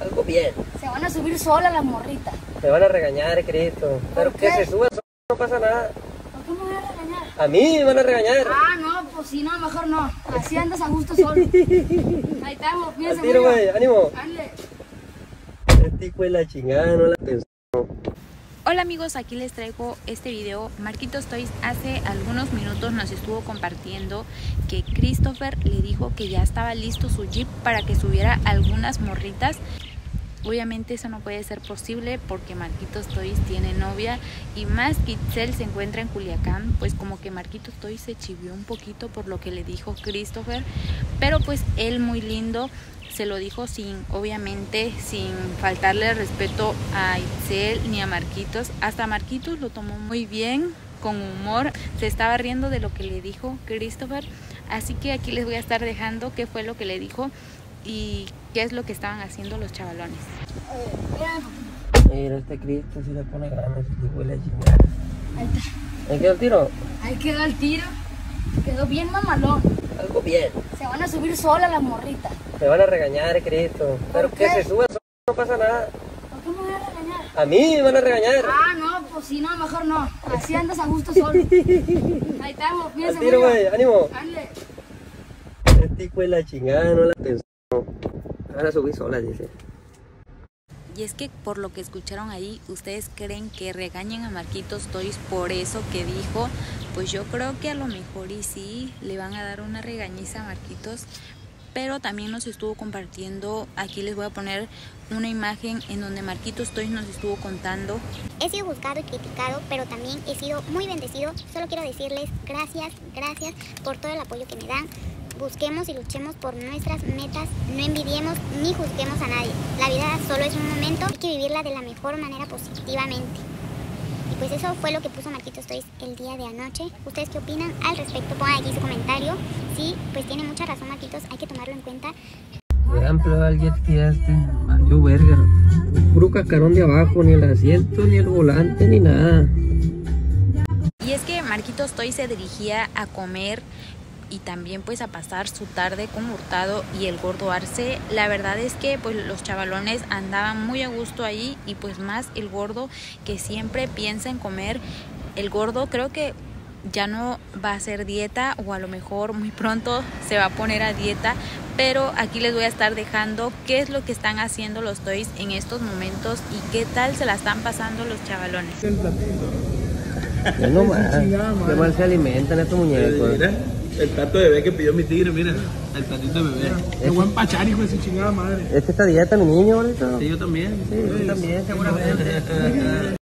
Algo bien. Se van a subir sola las morritas. Me van a regañar, Cristo. Pero ¿Por que qué? se suba solo, no pasa nada. ¿Por qué me van a regañar? A mí me van a regañar. Ah, no, pues sí, no, mejor no. Así andas a gusto solo. Ahí estamos, piensa, tiro, güey. Ánimo. Dale. Este hijo de la chingada no la pensó. Hola amigos, aquí les traigo este video. Marquitos Toys hace algunos minutos nos estuvo compartiendo que Christopher le dijo que ya estaba listo su jeep para que subiera algunas morritas. Obviamente eso no puede ser posible porque Marquitos Toys tiene novia y más que Itzel se encuentra en Culiacán, pues como que Marquitos Toys se chivió un poquito por lo que le dijo Christopher, pero pues él muy lindo se lo dijo sin, obviamente, sin faltarle respeto a Itzel ni a Marquitos. Hasta Marquitos lo tomó muy bien, con humor, se estaba riendo de lo que le dijo Christopher. Así que aquí les voy a estar dejando qué fue lo que le dijo y qué es lo que estaban haciendo los chavalones. Mira, Mira, este Cristo sí le pone ganas, este hijo de la chingada. ahí está. ¿Me quedó el tiro? Ahí quedó el tiro. Quedó bien mamalón. Algo bien. Se van a subir sola las morritas. Me van a regañar, Cristo. Pero ¿Por que qué? se suba solo, no pasa nada. ¿Por qué me van a regañar? A mí me van a regañar. Ah, no, pues sí, no, mejor no. Así andas a gusto solo. Ahí estamos, Al piensa, tiro, güey. Ánimo. Dale. Este hijo de la chingada no la pensó. Me van a subir sola, dice. Y es que por lo que escucharon ahí, ¿ustedes creen que regañen a Marquitos Toys por eso que dijo? Pues yo creo que a lo mejor y sí, le van a dar una regañiza a Marquitos. Pero también nos estuvo compartiendo, aquí les voy a poner una imagen en donde Marquitos Toys nos estuvo contando He sido juzgado y criticado, pero también he sido muy bendecido. Solo quiero decirles gracias, gracias por todo el apoyo que me dan. Busquemos y luchemos por nuestras metas, no envidiemos ni juzguemos a nadie. La vida solo es un momento, hay que vivirla de la mejor manera positivamente. Y pues eso fue lo que puso Marquitos Toys el día de anoche. ¿Ustedes qué opinan al respecto? Pongan aquí su comentario. Sí, pues tiene mucha razón Marquitos, hay que tomarlo en cuenta. Vean, pero el jet ski este. Valió verga. Puro cascarón de abajo, ni el asiento, ni el volante, ni nada. Y es que Marquitos Toy se dirigía a comer y también pues a pasar su tarde con Hurtado y el gordo Arce. La verdad es que pues los chavalones andaban muy a gusto ahí y pues más el gordo que siempre piensa en comer. El gordo creo que ya no va a hacer dieta o a lo mejor muy pronto se va a poner a dieta, pero aquí les voy a estar dejando qué es lo que están haciendo los toys en estos momentos y qué tal se la están pasando los chavalones. Ya no más. Se alimentan estos muñecos. El plato de bebé que pidió mi tigre, mira, el platito de bebé. Qué buen pachar, hijo de su chingada madre. ¿Es que esta dieta, mi niño, ahorita? Sí, yo también. Sí, yo también, seguramente.